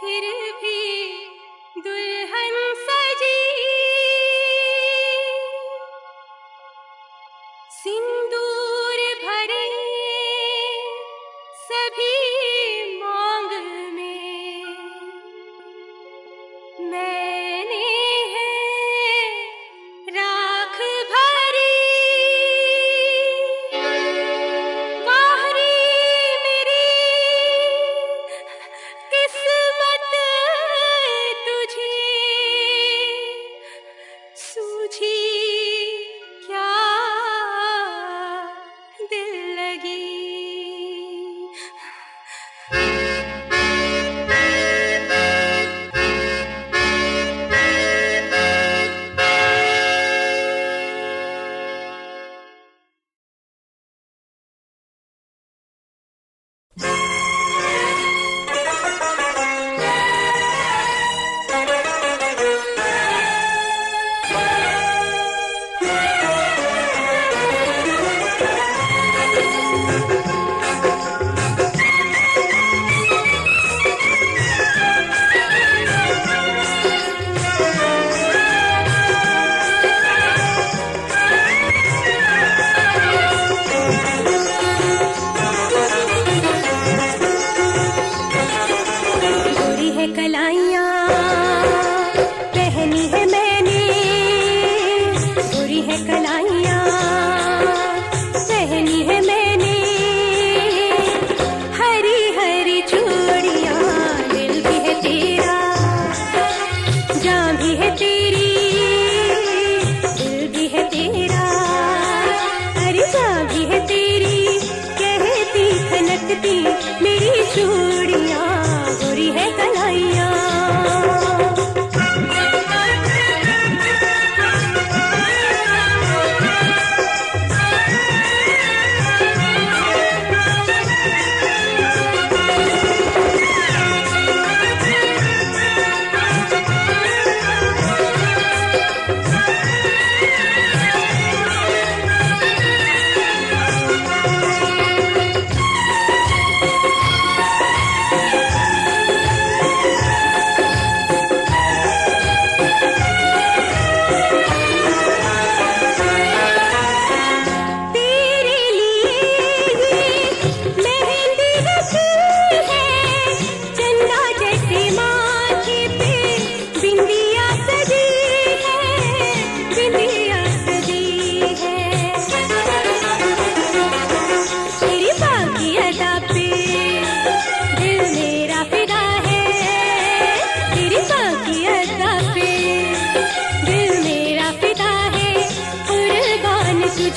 फिर भी दुल्हन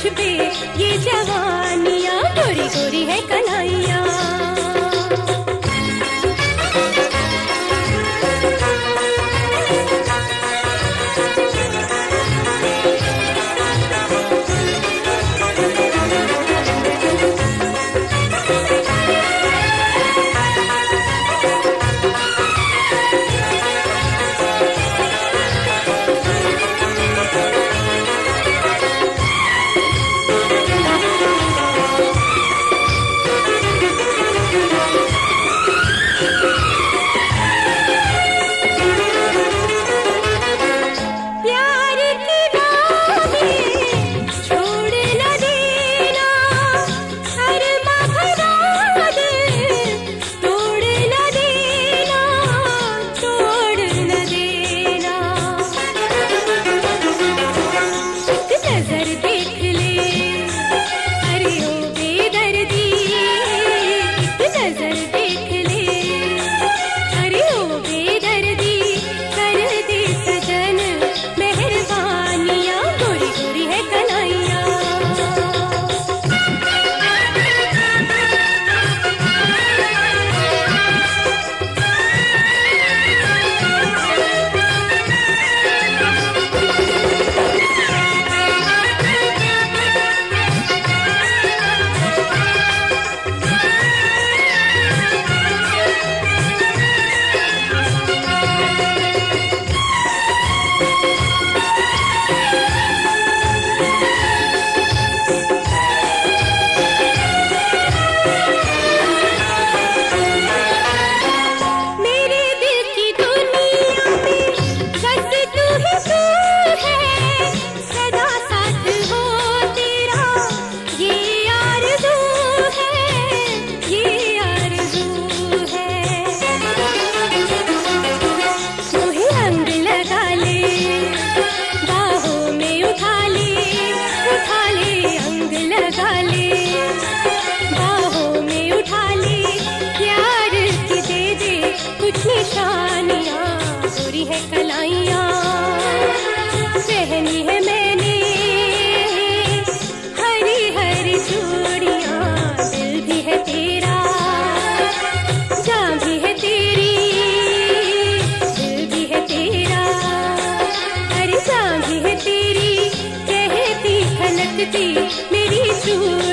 कुछ भी ये जवान मेरी चूड़ियाँ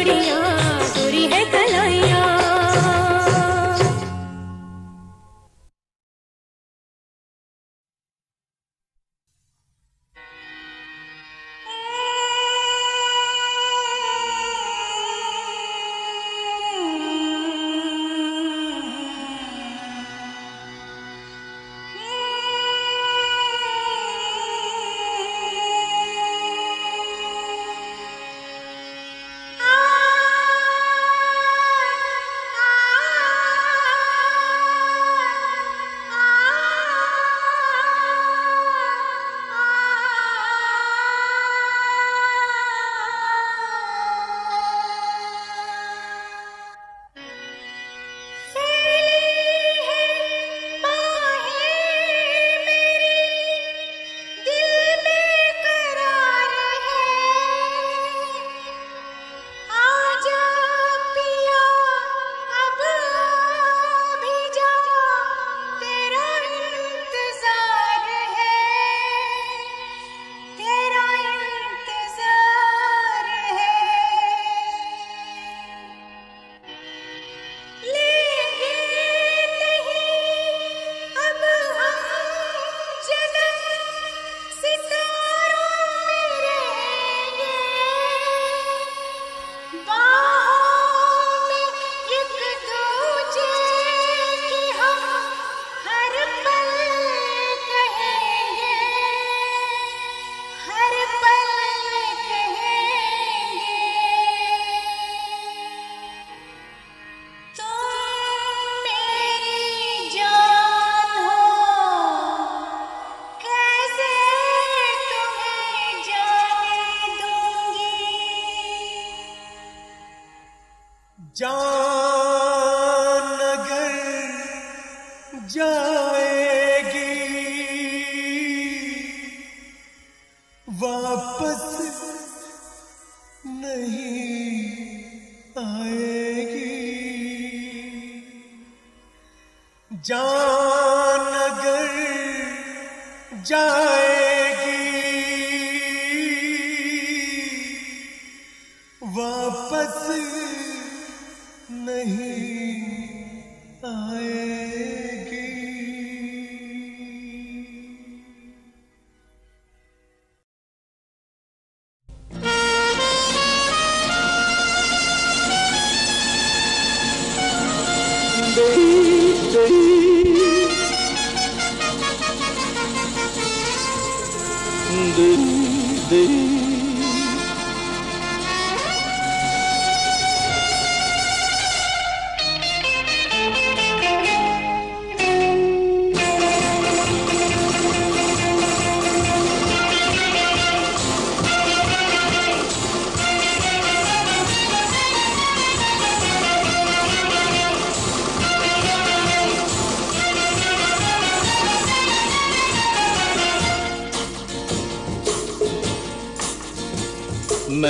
Deus.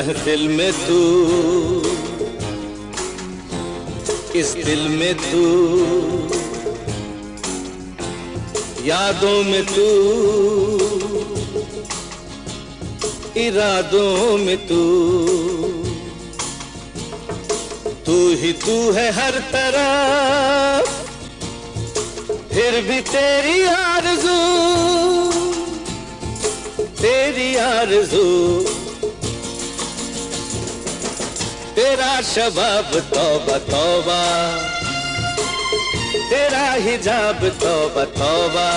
महफिल में तू। इस दिल में तू। यादों में तू। इरादों में तू। तू ही तू है हर तरफ़। फिर भी तेरी आरज़ू। तेरी आरज़ू। तेरा शबाब तौबा तौबा। तेरा हिजाब तौबा तौबा।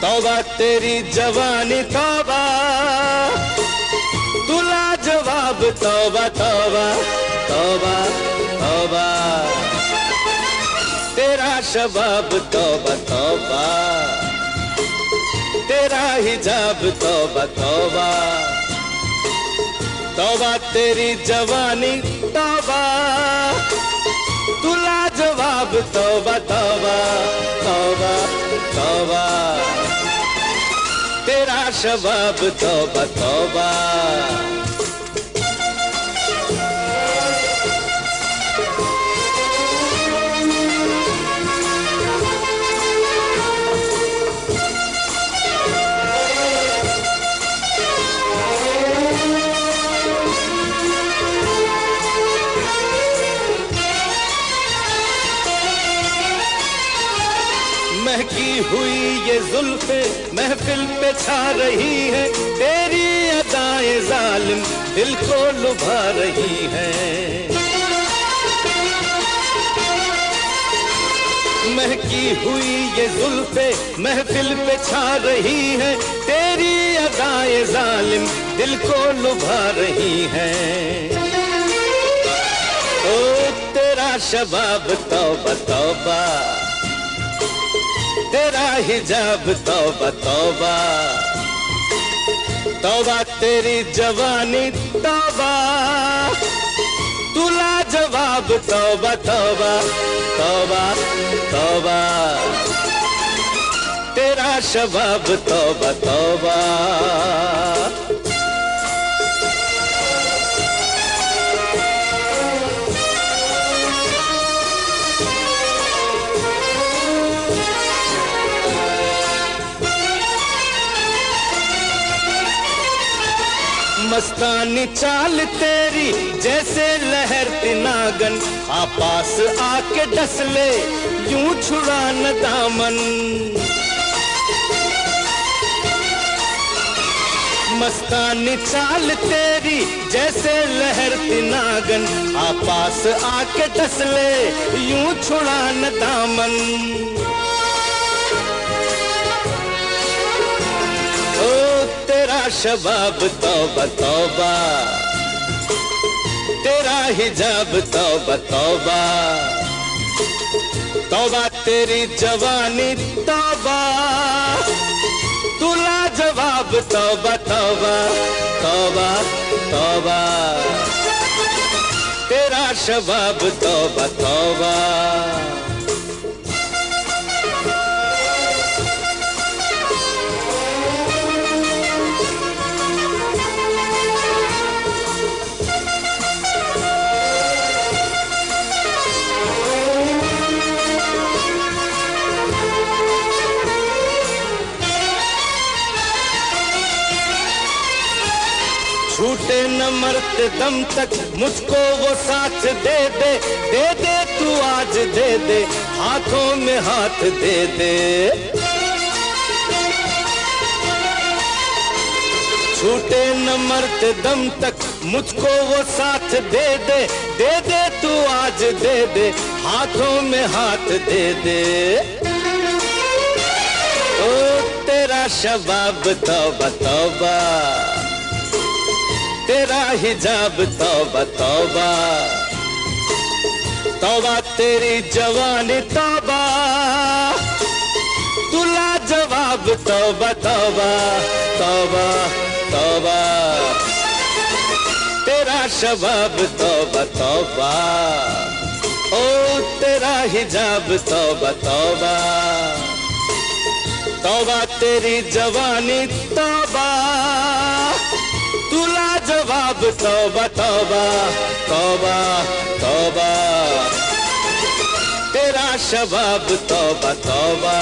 तौबा तेरी जवानी, तौबा। तुला जवाब, तौबा तौबा। तौबा तौबा। तेरा शबाब, तौबा तौबा। तेरा हिजाब, तौबा तौबा। तौबा तेरी जवानी तौबा। तुला जवाब तौबा तौबा तौबा तौबा। तेरा शबाब तौबा तौबा। महफिल पे छा रही है, तेरी अदाएँ जालिम दिल को लुभा रही है। महकी हुई ये जुल्फे महफिल पे छा रही है, तेरी अदाएँ जालिम दिल को लुभा रही है। ओ तेरा शबाब, तौबा तौबा। तेरा हिजाब तौबा तौबा। तौबा तेरी जवानी, तौबा। तुला जवाब तौबा तौबा तौबा तौबा। तेरा शबाब, तौबा तौबा। मस्तानी चाल तेरी, जैसे लहर तिनागन आपास आके डस ले, यूँ छुड़ा न दामन। मस्तानी चाल तेरी, जैसे लहर तिनागन आपास आके डस ले, यूँ छुड़ा न दामन। शबाब, तौबा तौबा। तेरा हिजाब, तौबा तौबा। तौबा तेरी जवानी, तौबा। तुला जवाब तौबा तौबा। तौबा तौबा। तेरा शबाब, तौबा तौबा। दम तक मुझको वो साथ दे दे दे दे तू आज दे दे, हाथों में हाथ दे दे। छूटे न मरते दम तक मुझको वो साथ दे दे दे दे तू आज दे दे, हाथों में हाथ दे दे। ओ तेरा शबाब, तौबा तौबा। तेरा हिजाब तौबा तौबा। तौबा तेरी जवानी, तौबा। तुला जवाब तौबा तौबा तौबा तौबा। तेरा शबाब, तौबा तौबा। ओ, तेरा हिजाब तौबा तौबा। तौबा तेरी जवानी, तौबा। तौबा तौबा तौबा तौबा। तेरा शबाब तौबा तौबा।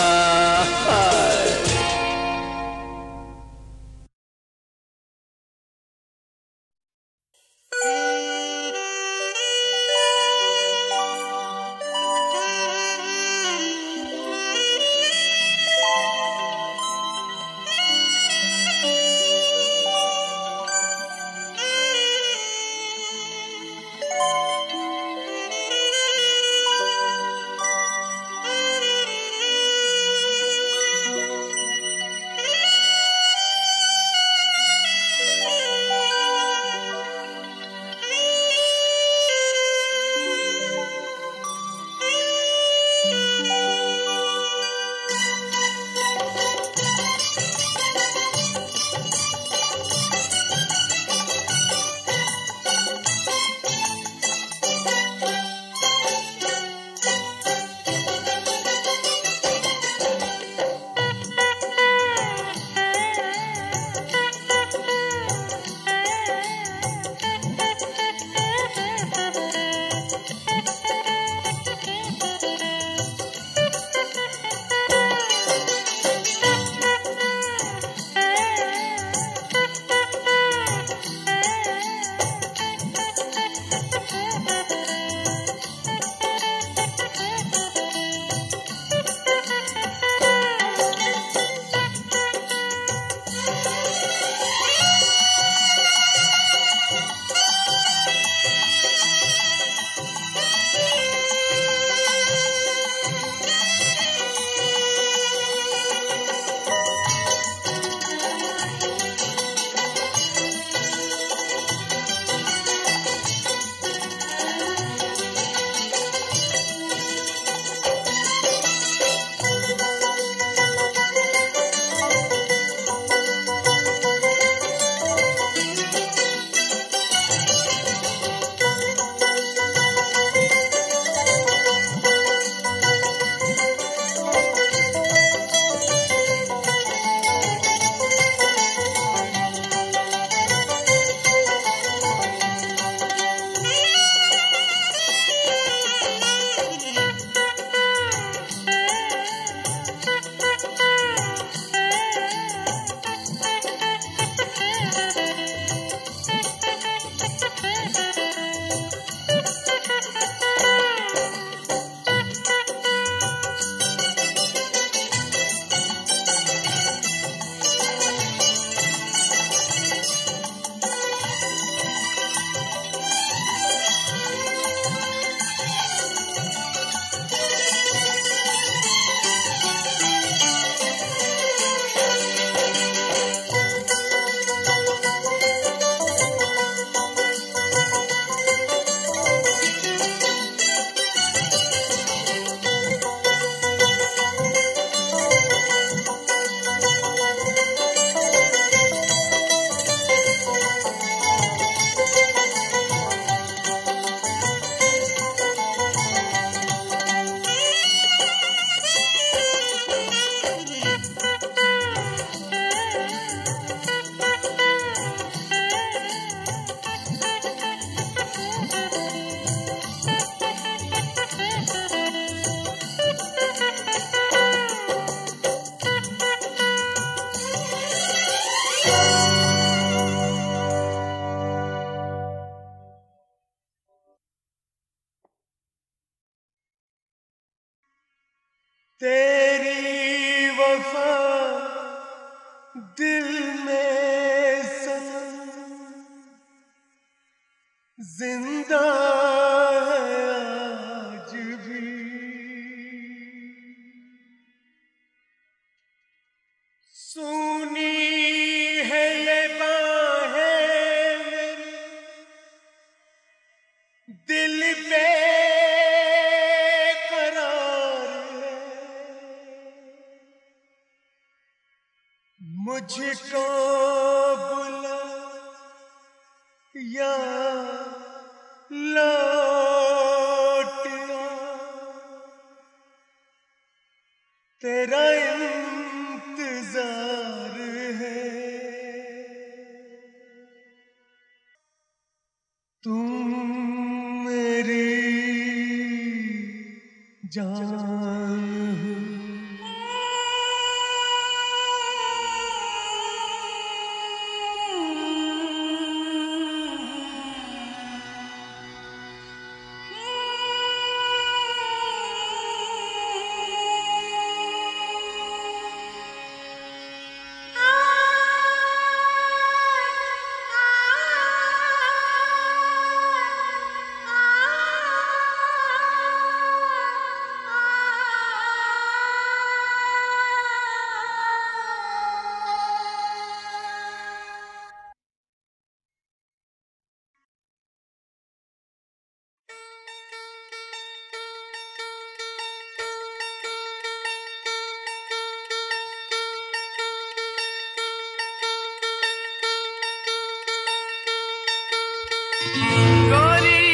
दिल में करार मुझको Glory.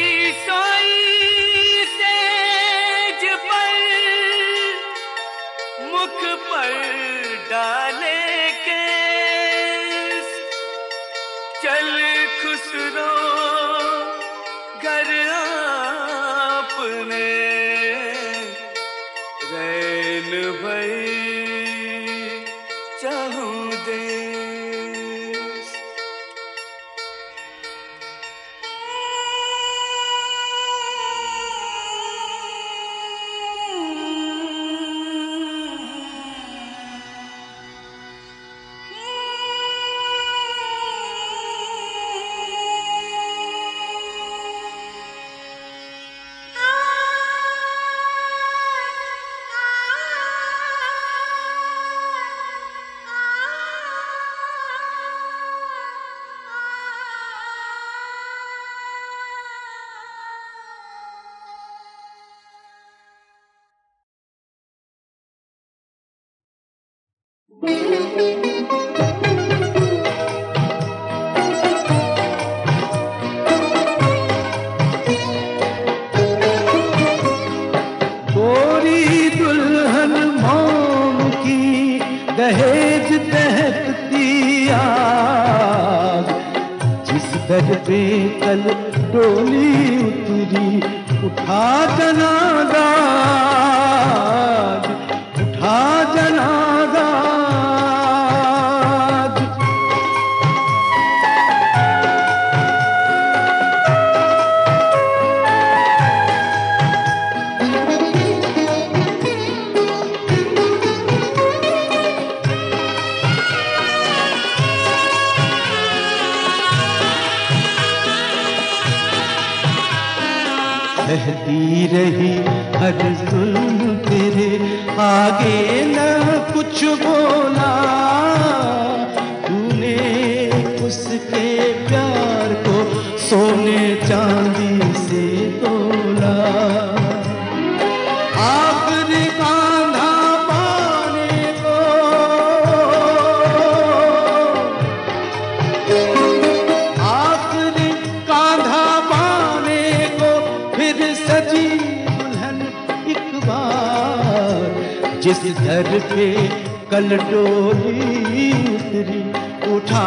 दर पे कल डोली उतरी उठा जनादाज उठा जना आगे पे कल डोली उठा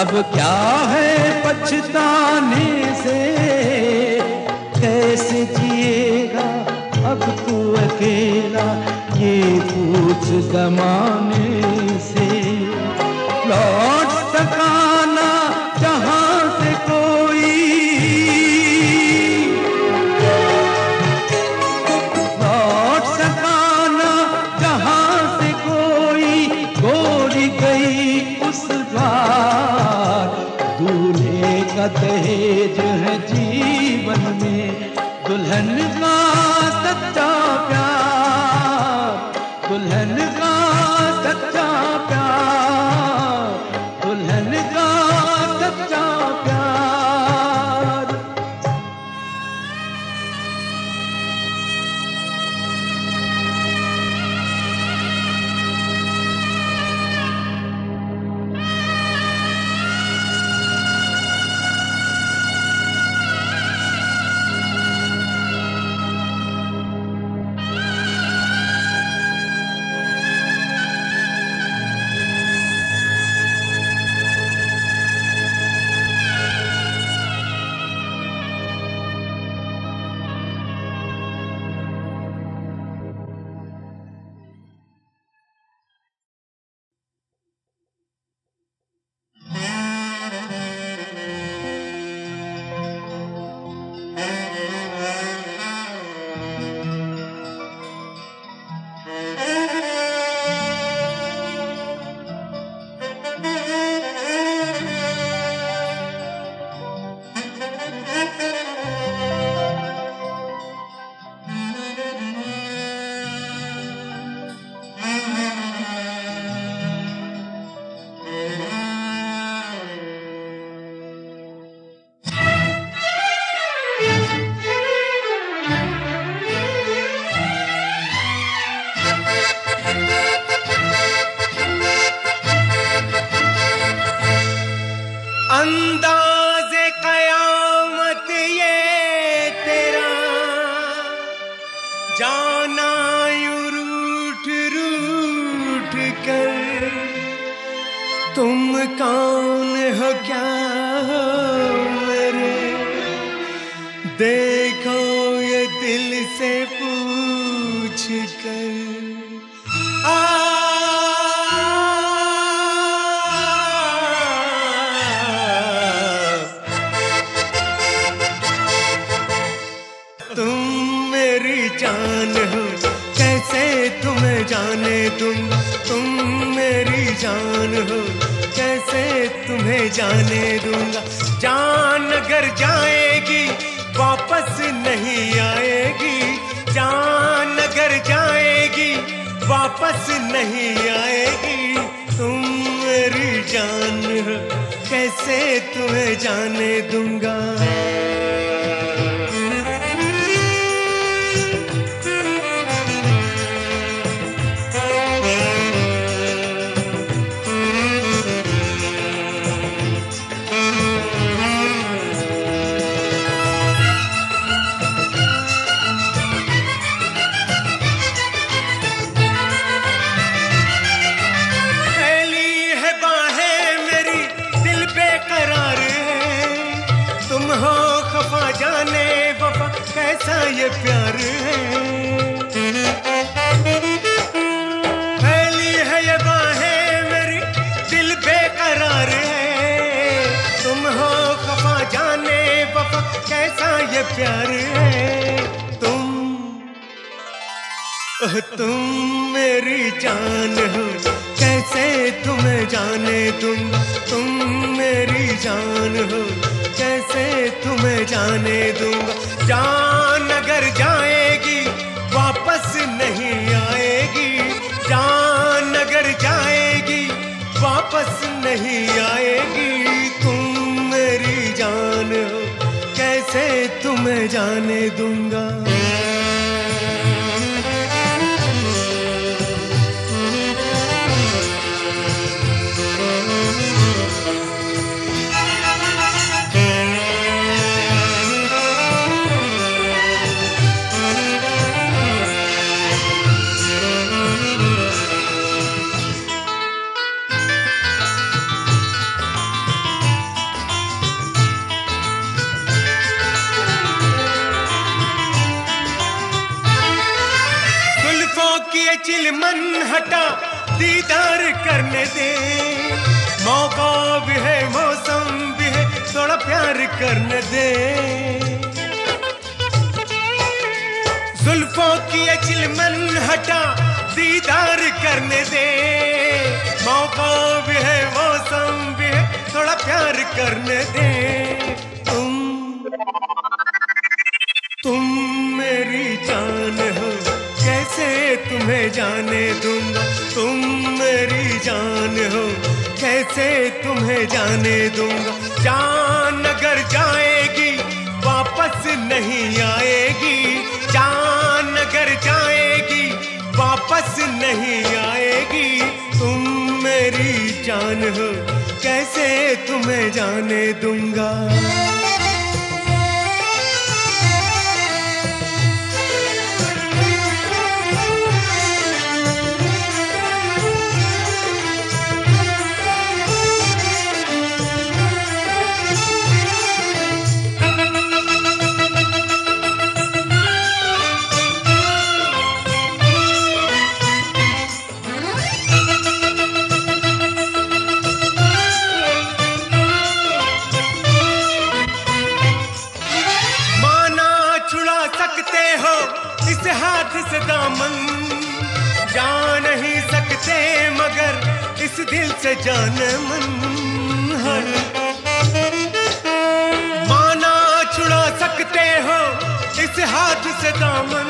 अब क्या है पछताने से? कैसे जिएगा अब तू अकेला? ये पूछ जमाने दिल से पूछ कर। तुम मेरी जान हो, कैसे तुम्हें जाने तुम तुम मेरी जान हो, कैसे तुम्हें जाने दूँगा? जान अगर जाएगी वापस नहीं आएगी। जान अगर जाएगी, वापस नहीं आएगी। तुम मेरी जान हो, कैसे तुम्हें जाने दूँगा? प्यार है तुम ओह, तुम मेरी जान हो। कैसे तुम्हें जाने तुम तुम मेरी जान हो। कैसे तुम्हें जाने दूँगा जान अगर जाएगी वापस नहीं आएगी। जान अगर जाएगी वापस नहीं आएगी। तुम मेरी जान हो। कैसे तुम्हें जाने दूँगा। हटा दीदार करने दे। मौका भी है, मौसम भी है, थोड़ा प्यार करने दे। जुल्फों की ये चिलमन हटा, दीदार करने दे। मौका भी है, मौसम भी है, थोड़ा प्यार करने दे। तुम्हें जाने दूँगा, तुम मेरी जान हो। कैसे तुम्हें जाने दूँगा? जान अगर जाएगी, वापस नहीं आएगी। जान अगर जाएगी, वापस नहीं आएगी। तुम मेरी जान हो, कैसे तुम्हें जाने दूँगा? से जान मन है माना छुड़ा सकते हो इस हाथ से दामन।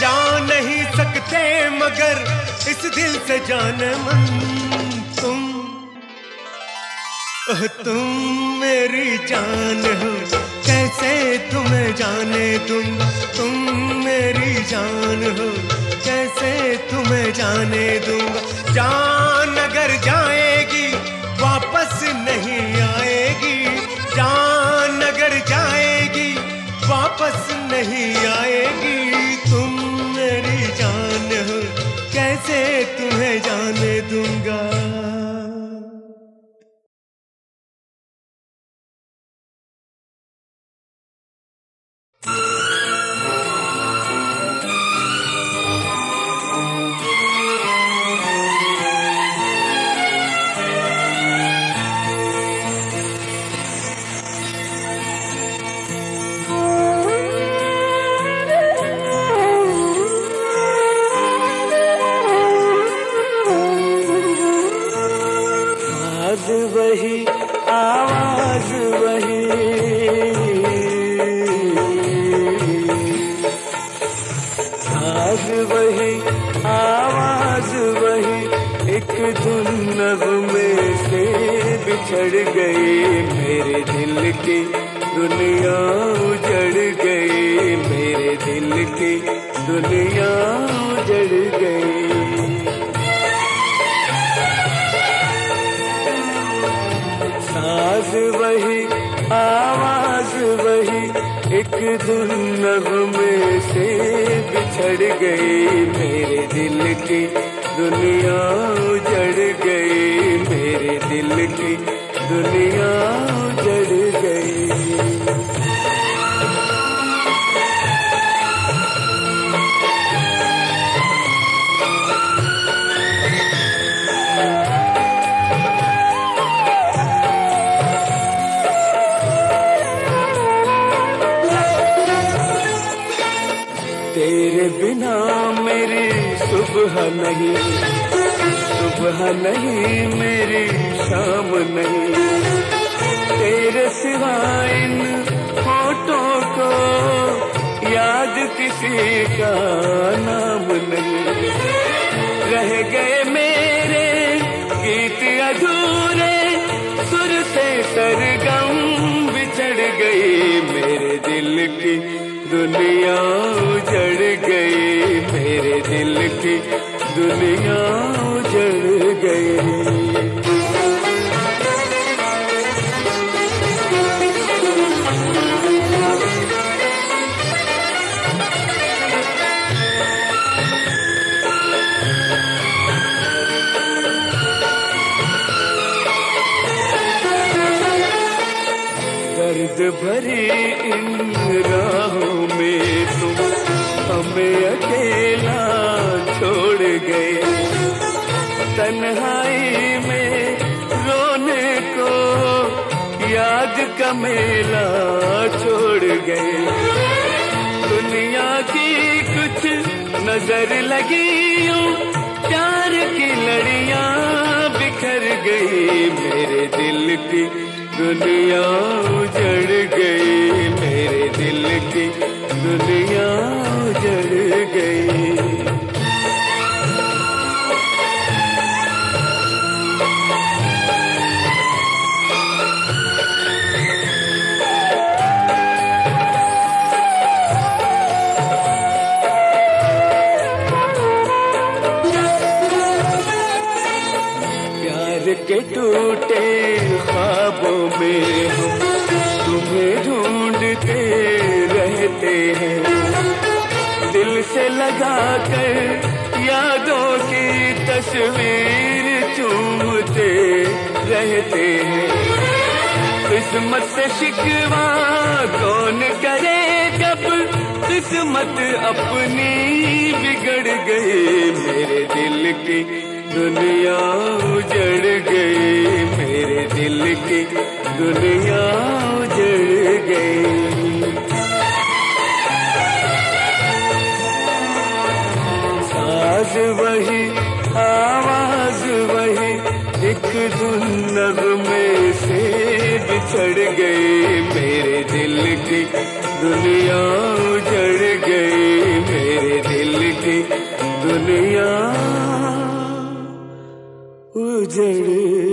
जा नहीं सकते मगर इस दिल से जान मन तुम। तुम मेरी जान हो। कैसे तुम्हें जाने दूँगा तुम मेरी जान हो। कैसे तुम्हें जाने दूँगा जान अगर जाएगी, वापस नहीं आएगी। जान अगर जाएगी, वापस नहीं आएगी। तुम मेरी जान हो, कैसे तुम्हें जाने दूँगा? एक धुन नगमे से बिछड़ गई मेरे दिल की दुनिया उजड़ गई, मेरे दिल की दुनिया उजड़ गई। नहीं, सुबह नहीं, मेरी शाम नहीं। तेरे सिवा इन फोटों को याद किसी का नाम नहीं। रह गए मेरे गीत अधूरे, सुर से सरगम बिछड़ गई मेरे दिल की दुनिया उजड़ गई मेरे दिल की दुनिया उजड़ गई। भरी इन राहों में तुम हमें अकेला छोड़ गए। तन्हाई में रोने को याद का मेला छोड़ गए। दुनिया की कुछ नज़र लगी, प्यार की लड़ियाँ बिखर गई। मेरे दिल की दुनिया उजड़ गई मेरे दिल की दुनिया उजड़ गई। लगा कर यादों की तस्वीर चूमते रहते हैं। किस्मत से शिकवा कौन करे जब किस्मत अपनी बिगड़ गई? मेरे दिल की दुनिया उजड़ गई। मेरे दिल की दुनिया उजड़ गई। साज वही, आवाज़ वही, एक धुन में से बिछड़ गई मेरे दिल की दुनिया उजड़ गई, मेरे दिल की दुनिया उजड़